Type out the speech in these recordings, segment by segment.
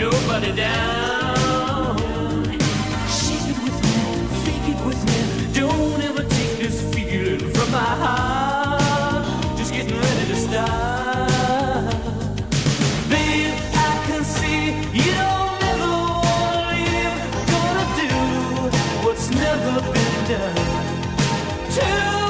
nobody down. Shake it with me, fake it with me. Don't ever take this feeling from my heart. Just getting ready to start. Babe, I can see you don't ever wanna live. Gonna do what's never been done. Too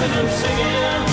listen, I'm singing.